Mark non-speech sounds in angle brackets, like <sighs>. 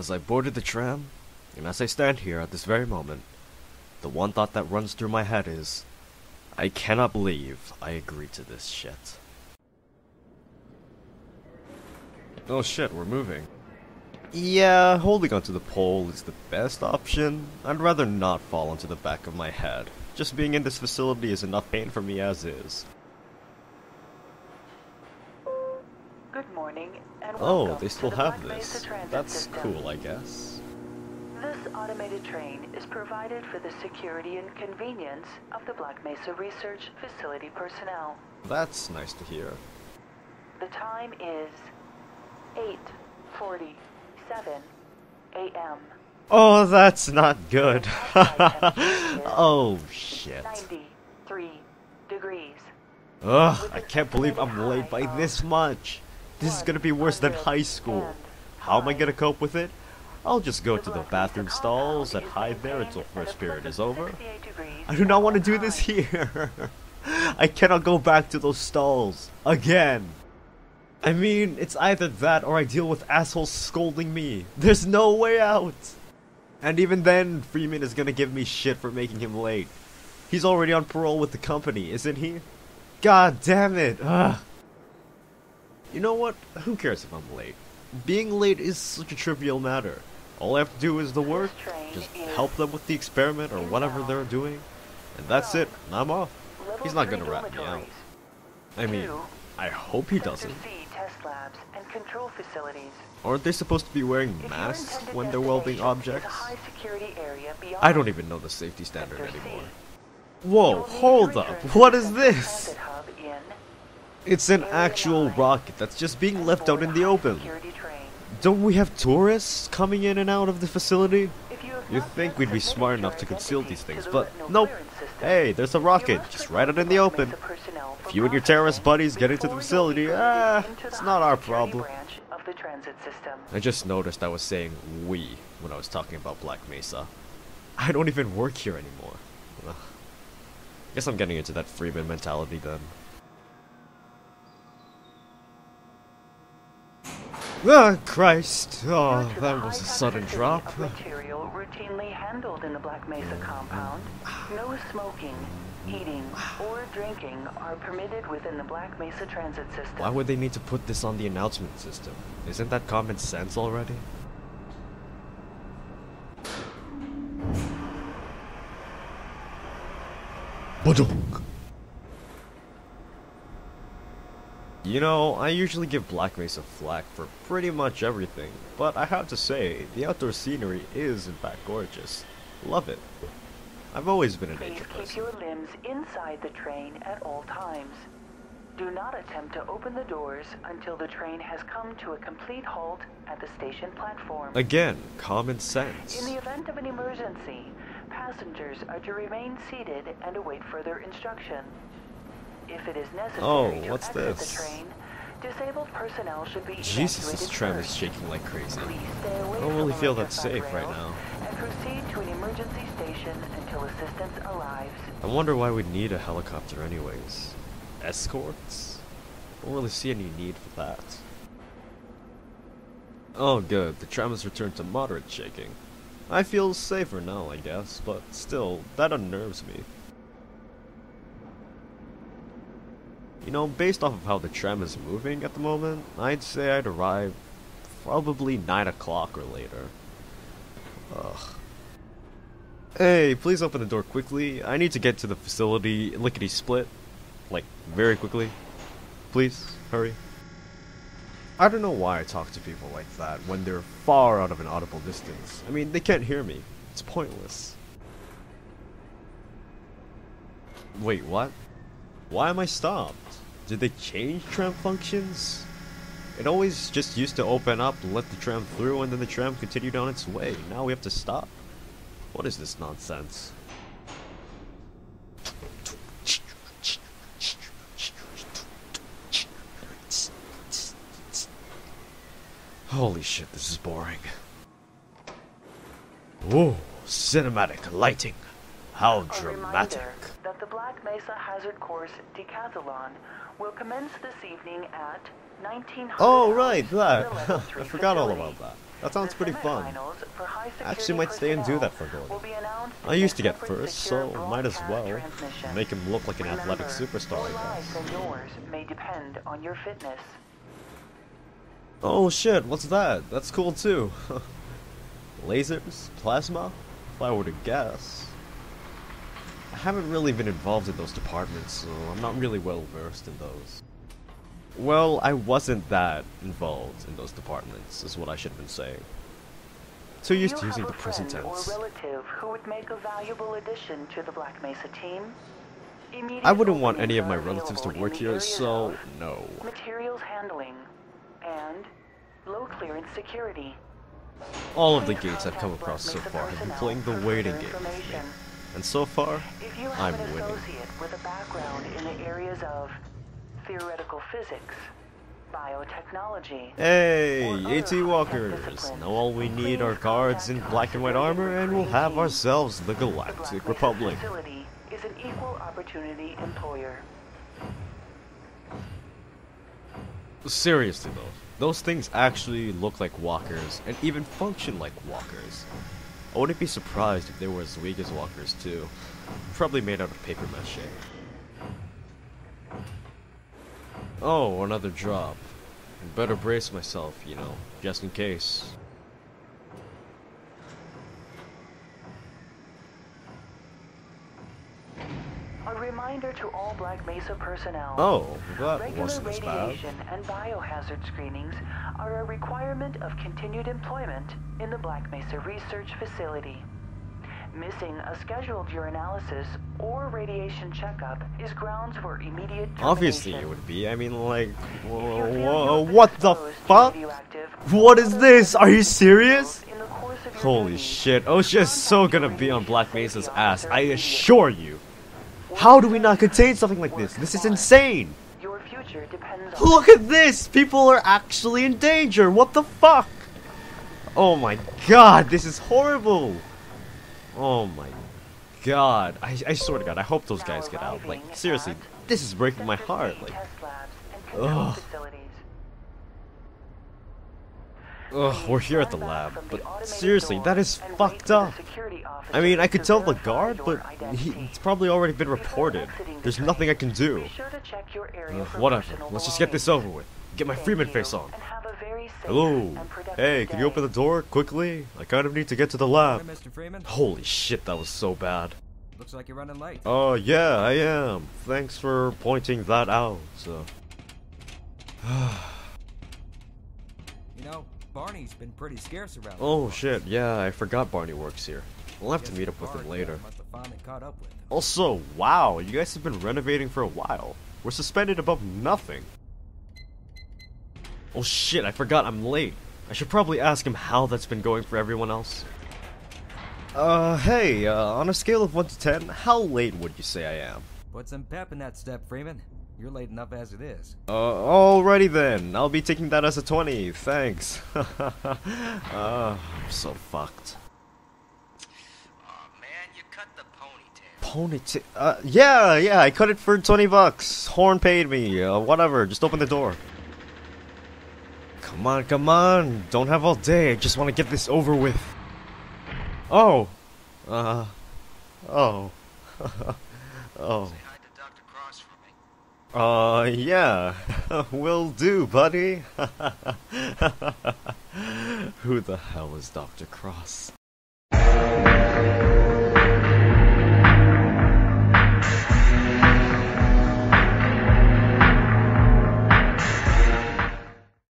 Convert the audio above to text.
as I boarded the tram, and as I stand here at this very moment, the one thought that runs through my head is, I cannot believe I agreed to this shit. Oh shit, we're moving. Yeah, holding onto the pole is the best option. I'd rather not fall onto the back of my head. Just being in this facility is enough pain for me as is. Good morning and Oh, they still the have this. That's System. cool, I guess. This automated train is provided for the security and convenience of the Black Mesa Research Facility personnel. That's nice to hear. The time is 8:47 a.m. Oh, that's not good. <laughs> oh, shit. 93 degrees. Ugh, I can't believe I'm late by this um, much. This is gonna be worse than high school. How am I gonna cope with it? I'll just go to the bathroom stalls and hide there until first period is over. I do not want to do this here. <laughs> I cannot go back to those stalls. Again. I mean, it's either that or I deal with assholes scolding me. There's no way out. And even then, Freeman is gonna give me shit for making him late. He's already on parole with the company, isn't he? God damn it. Ugh. You know what? Who cares if I'm late? Being late is such a trivial matter. All I have to do is the work, just help them with the experiment or whatever they're doing, and that's it. I'm off. He's not gonna rat me out. I mean, I hope he doesn't. test labs and control facilities. Aren't they supposed to be wearing masks when they're welding objects? is a high security area beyond I don't even know the safety standard anymore. Whoa, will need to hold up. What is this? It's an actual rocket that's just being left out in the open. Don't we have tourists coming in and out of the facility? You think we'd be smart enough to conceal these things, but nope. Hey, there's a rocket. Just right out in the open. If you and your terrorist buddies get into the facility, ah, it's not our problem. I just noticed I was saying we when I was talking about Black Mesa. I don't even work here anymore. Ugh. Guess I'm getting into that Freeman mentality then. Ah, Christ. Oh, Due to the that was a sudden drop. Material routinely handled in the Black Mesa compound, no smoking, eating, or drinking are permitted within the Black Mesa transit system. Why would they need to put this on the announcement system? Isn't that common sense already? Badunk. You know, I usually give Black Mesa flack for pretty much everything, but I have to say, the outdoor scenery is in fact gorgeous. Love it. I've always been a Please nature keep your limbs inside the train at all times. Do not attempt to open the doors until the train has come to a complete halt at the station platform. Again, common sense. In the event of an emergency, passengers are to remain seated and await further instruction. If it is necessary Oh, what's this? train, disabled personnel should be Jesus, this tram is shaking like crazy. Please stay away I don't really feel that safe right now. And proceed to an emergency station until assistance arrives. I wonder why we'd need a helicopter anyways. Escorts? I Don't really see any need for that. Oh good, the tram has returned to moderate shaking. I feel safer now, I guess, but still, that unnerves me. You know, based off of how the tram is moving at the moment, I'd say I'd arrive probably 9 o'clock or later. Ugh. Hey, please open the door quickly. I need to get to the facility lickety split. Like, very quickly. Please, hurry. I don't know why I talk to people like that when they're far out of an audible distance. I mean, they can't hear me. It's pointless. Wait, what? Why am I stopped? Did they change tram functions? It always just used to open up, let the tram through, and then the tram continued on its way. Now we have to stop? What is this nonsense? Holy shit, this is boring. Ooh, cinematic lighting. How dramatic. that the Black Mesa Hazard Course Decathlon will commence this evening at 1900 Oh, right, that. <laughs> I forgot all about that. That sounds pretty fun. semifinals for high I actually might stay and do that for Gordon. will be announced I used to get first, so might as well make him look like an athletic superstar, I guess. than yours may depend on your fitness. Oh shit, what's that? That's cool too. <laughs> Lasers? Plasma? If I were to guess. I haven't really been involved in those departments, so I'm not really well versed in those. Well, I wasn't that involved in those departments, is what I should have been saying. Too used to using the present tense. Relative who would make a valuable addition to the Black Mesa team? Immediate I wouldn't want any of my relatives to work here, so no. Materials handling and low clearance security. All of the gates I've come across so far have been playing the waiting game with me. And so far, If you have I'm an winning. associate with a background in the areas of theoretical physics, biotechnology, Hey, AT Walkers! Now all we need are guards in black and white armor, and we'll have ourselves the the Galactic Mesa Republic. is an equal opportunity employer. Seriously though, those things actually look like walkers, and even function like walkers. I wouldn't be surprised if they were as weak as walkers too. Probably made out of paper mache. Oh, another drop. Better brace myself, you know, just in case. Reminder to all Black Mesa personnel. Oh, that Regular wasn't as bad. radiation and biohazard screenings are a requirement of continued employment in the Black Mesa Research Facility. Missing a scheduled urinalysis or radiation checkup is grounds for immediate Obviously it would be, I mean like, whoa, you feel you whoa, have been what the fuck? What is this? Are you serious? materials in the course of your Holy shit, oh, OSHA is so gonna be on Black Mesa's ass, I assure you. How do we not contain something like this? This is insane! Your future depends Look at this! People are actually in danger! What the fuck? Oh my god, this is horrible! Oh my god. I, I swear to god, I hope those guys get out. Like, seriously, this is breaking my heart. Like, Test labs and control ugh. Facilities. ugh, we're here at the lab, but seriously, that is fucked up. I mean, I could tell the guard, but he, it's probably already been reported. There's nothing I can do. be sure to check your area Ugh, whatever, let's just get this over with. Get my Freeman face on. and have a very safe Hello. Hey, can you open the door quickly? I kind of need to get to the lab. Hey, Mr. Freeman. Holy shit, that was so bad. Looks like you're running late. Oh, yeah, I am. Thanks for pointing that out. So. <sighs> <sighs> <sighs> Barney's been pretty scarce around. oh, shit, yeah, I forgot Barney works here. We'll have to meet up with him later. Must have finally caught up with. Also, wow, you guys have been renovating for a while. We're suspended above nothing. Oh shit, I forgot I'm late. I should probably ask him how that's been going for everyone else. Uh, hey, uh, on a scale of 1 to 10, how late would you say I am? Put some pep in that step, Freeman. You're late enough as it is. Uh, alrighty then. I'll be taking that as a 20, thanks. uh, <laughs> I'm so fucked. Aw, man, you cut the ponytail. Ponytail. Uh, yeah, yeah, I cut it for 20 bucks. Horn paid me. Uh, whatever, just open the door. Come on, come on. Don't have all day. I just want to get this over with. Oh. Uh. Oh. <laughs> oh. Say hi to Dr. Cross for me. Uh, yeah. <laughs> Will do, buddy. <laughs> Who the hell is Dr. Cross?